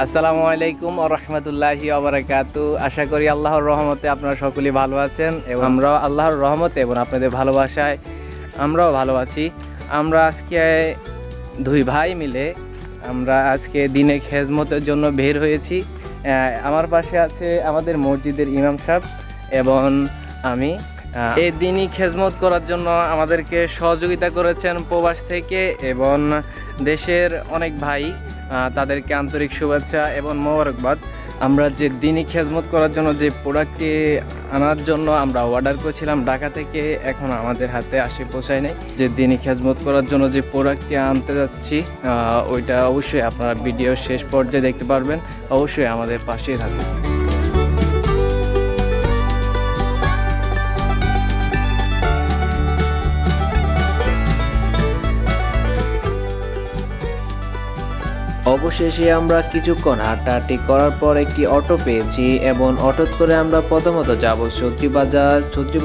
আসসালামু আলাইকুম রহমতুল্লাহি আবরাকাতু আশা করি আল্লাহর রহমতে আপনারা সকলেই ভালো আছেন এবং আমরাও আল্লাহর রহমতে এবং আপনাদের ভালোবাসায় আমরাও ভালো আছি। আমরা আজকে দুই ভাই মিলে আমরা আজকে দিনে খেজমতের জন্য বের হয়েছি। আমার পাশে আছে আমাদের মসজিদের ইমাম সাহেব এবং আমি। এই দিনই খেজমত করার জন্য আমাদেরকে সহযোগিতা করেছেন প্রবাস থেকে এবং দেশের অনেক ভাই। তাদেরকে আন্তরিক শুভেচ্ছা এবং মোবারকবাদ। আমরা যে দিনই খেজমত করার জন্য যে প্রোডাক্টটি আনার জন্য আমরা অর্ডার করেছিলাম, ঢাকা থেকে এখন আমাদের হাতে আসে পৌঁছায় নাই। যে দিনই খেজমত করার জন্য যে প্রোডাক্টটি আনতে যাচ্ছি ওইটা অবশ্যই আপনারা ভিডিও শেষ পর্যায়ে দেখতে পারবেন। অবশ্যই আমাদের পাশেই থাকবেন অবশেষে আমরা কিছুক্ষণ হাঁটাহাঁটি করার পর একটি অটো পেয়েছি এবং অটোত করে আমরা প্রথমত যাব ছত্রি বাজার।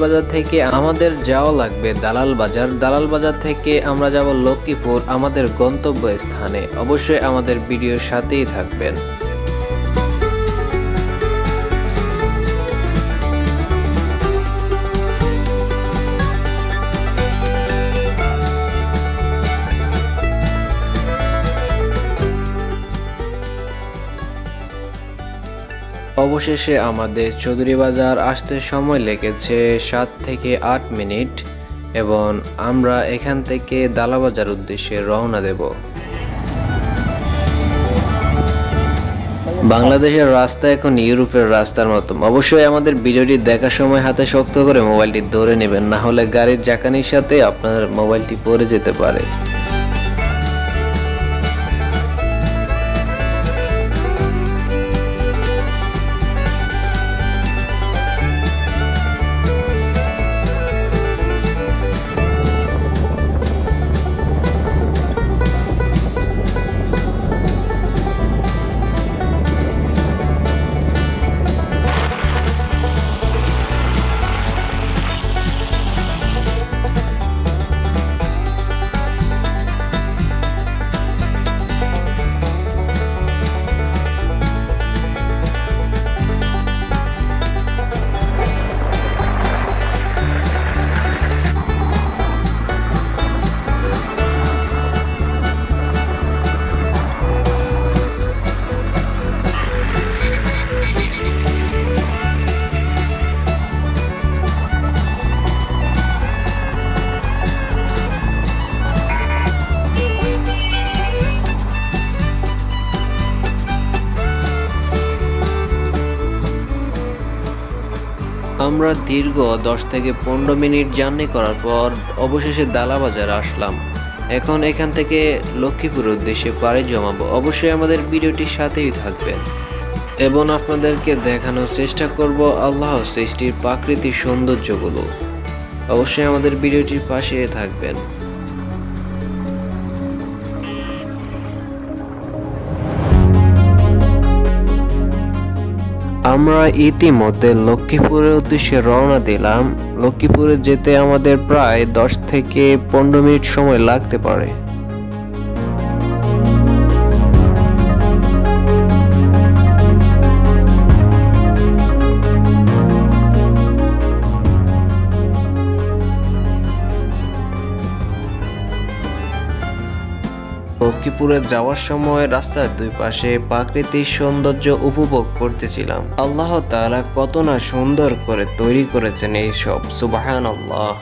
বাজার থেকে আমাদের যাওয়া লাগবে দালাল বাজার। দালাল বাজার থেকে আমরা যাব লক্ষ্মীপুর, আমাদের গন্তব্য স্থানে অবশ্যই আমাদের ভিডিওর সাথেই থাকবেন। অবশেষে আমাদের চৌধুরী বাজার আসতে সময় লেগেছে সাত থেকে আট মিনিট এবং আমরা এখান থেকে দালাবাজার উদ্দেশ্যে রওনা দেব। বাংলাদেশের রাস্তা এখন ইউরোপের রাস্তার মতো। অবশ্যই আমাদের ভিডিওটি দেখার সময় হাতে শক্ত করে মোবাইলটি ধরে নেবেন, না হলে গাড়ির জাকানির সাথে আপনার মোবাইলটি পড়ে যেতে পারে। আমরা দীর্ঘ দশ থেকে পনেরো মিনিট জার্নি করার পর অবশেষে দালা বাজার আসলাম। এখন এখান থেকে লক্ষ্মীপুর উদ্দেশ্যে পাড়ি জমাবো। অবশ্যই আমাদের ভিডিওটির সাথেই থাকবে। এবং আপনাদেরকে দেখানোর চেষ্টা করব আল্লাহ সৃষ্টির প্রাকৃতিক সৌন্দর্যগুলো। অবশ্যই আমাদের ভিডিওটির পাশে থাকবেন। আমরা ইতিমধ্যে লক্ষ্মীপুরের উদ্দেশ্যে রওনা দিলাম। লক্ষ্মীপুরে যেতে আমাদের প্রায় দশ থেকে পনেরো মিনিট সময় লাগতে পারে। লক্ষ্মীপুরে যাওয়ার সময় রাস্তার দুই পাশে প্রাকৃতিক সৌন্দর্য উপভোগ করতেছিলাম। আল্লাহ তারা কত না সুন্দর করে তৈরি করেছেন এই সব সুবাহান আল্লাহ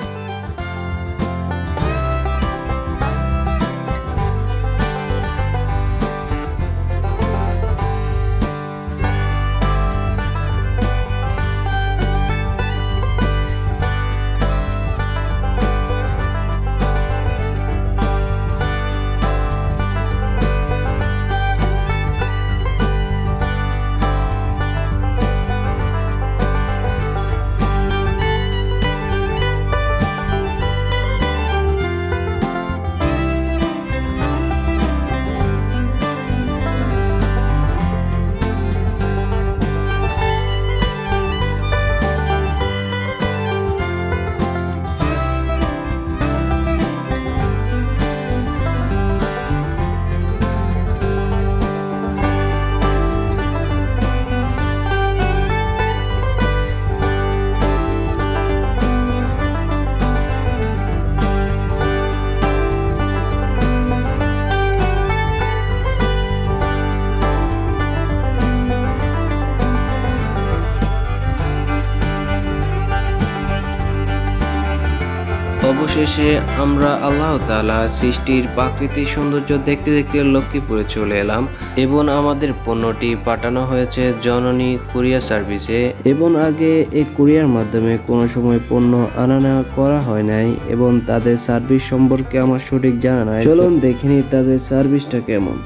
অবশেষে আমরা আল্লাহ তাআলা সৃষ্টির প্রাকৃতিক সৌন্দর্য দেখতে দেখতে লক্ষ্মীপুরে চলে এলাম। এবং আমাদের পণ্যটি পাঠানো হয়েছে জননী কুরিয়ার সার্ভিসে। এবং আগে এই কুরিয়ার মাধ্যমে কোনো সময় পণ্য আনা নেওয়া করা হয় নাই এবং তাদের সার্ভিস সম্পর্কে আমার সঠিক জানা নাই। চলুন দেখিনি তাদের সার্ভিসটা কেমন।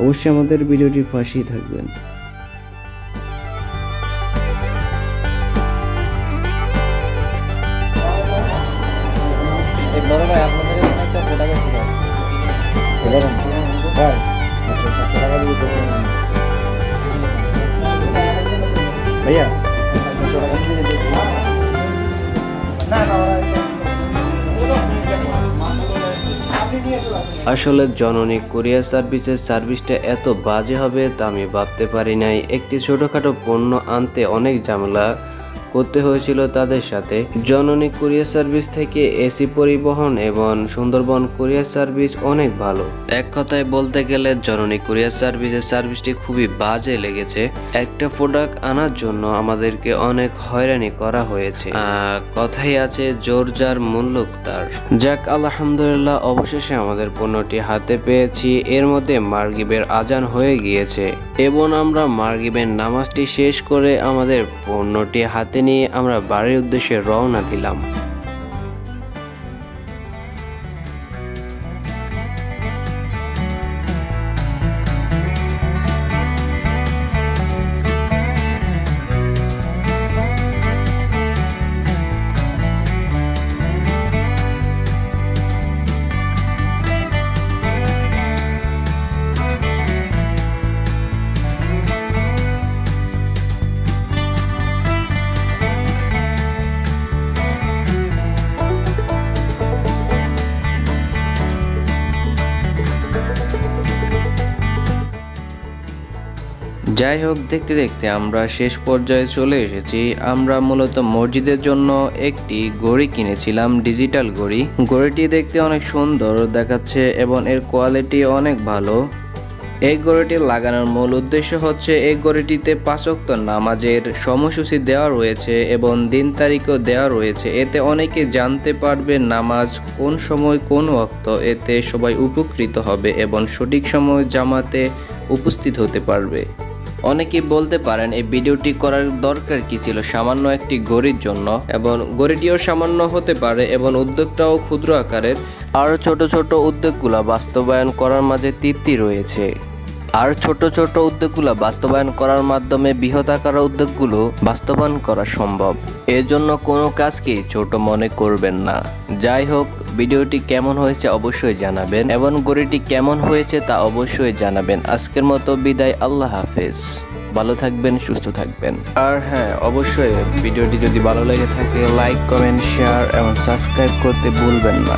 অবশ্যই আমাদের ভিডিওটির পাশেই থাকবেন। এই ভাই আপনাদের এখানে একটা প্রোডাক্ট ছিল ভাই আচ্ছা সাতশো টাকা দিয়ে দেখুন ভাইয়া সাতশো টাকা দিয়ে দেখুন না না আসলে জননী কুরিয়ার সার্ভিসের সার্ভিসটা এত বাজে হবে তা আমি ভাবতে পারি নাই। একটি ছোটোখাটো পণ্য আনতে অনেক ঝামেলা। করতে হয়েছিল তাদের সাথে। জননী কুরিয়ার সার্ভিস থেকে এসি পরিবহন এবং সুন্দরবন কুরিয়ার সার্ভিস অনেক ভালো। এক কথায় বলতে গেলে জননী কুরিয়ার সার্ভিসের সার্ভিসটি খুবই বাজে লেগেছে। একটা প্রোডাক্ট আনার জন্য আমাদেরকে অনেক হয়রানি করা হয়েছে। কথাই আছে, জোর যার মূল্যক তার। যাক, আলহামদুলিল্লাহ, অবশেষে আমাদের পণ্যটি হাতে পেয়েছি। এর মধ্যে মার্গিবের আজান হয়ে গিয়েছে। এবং আমরা মার্গিবের নামাজটি শেষ করে আমাদের পণ্যটি হাতে নিয়ে আমরা বাড়ির উদ্দেশ্যে রওনা দিলাম। যাই হোক, দেখতে দেখতে আমরা শেষ পর্যায়ে চলে এসেছি। আমরা মূলত মসজিদের জন্য একটি ঘড়ি কিনেছিলাম ডিজিটাল ঘড়ি। ঘড়িটি দেখতে অনেক সুন্দর দেখাচ্ছে এবং এর কোয়ালিটি অনেক ভালো। এই ঘড়িটি লাগানোর মূল উদ্দেশ্য হচ্ছে, এই ঘড়িটিতে পাঁচক্ত নামাজের সময়সূচি দেওয়া রয়েছে এবং দিন তারিখও দেওয়া রয়েছে। এতে অনেকে জানতে পারবে নামাজ কোন সময়, কোন ওক্ত এতে সবাই উপকৃত হবে এবং সঠিক সময় জামাতে উপস্থিত হতে পারবে। অনেকে বলতে পারেন এই ভিডিওটি করার দরকার কি ছিল সামান্য একটি ঘড়ির জন্য এবং ঘড়িটিও সামান্য হতে পারে এবং উদ্যোগটাও ক্ষুদ্র আকারের। আরও ছোট ছোট উদ্যোগগুলো বাস্তবায়ন করার মাঝে তৃপ্তি রয়েছে। আর ছোট ছোট উদ্যোগগুলো বাস্তবায়ন করার মাধ্যমে বৃহৎ আকারের উদ্যোগগুলো বাস্তবায়ন করা সম্ভব। এর জন্য কোনো কাজকেই ছোট মনে করবেন না। যাই হোক ভিডিওটি কেমন হয়েছে অবশ্যই জানাবেন এবং গড়িটি কেমন হয়েছে তা অবশ্যই জানাবেন। আজকের মতো বিদায়, আল্লাহ হাফেজ। ভালো থাকবেন, সুস্থ থাকবেন। আর হ্যাঁ অবশ্যই ভিডিওটি যদি ভালো লেগে থাকে, লাইক, কমেন্ট, শেয়ার এবং সাবস্ক্রাইব করতে ভুলবেন না।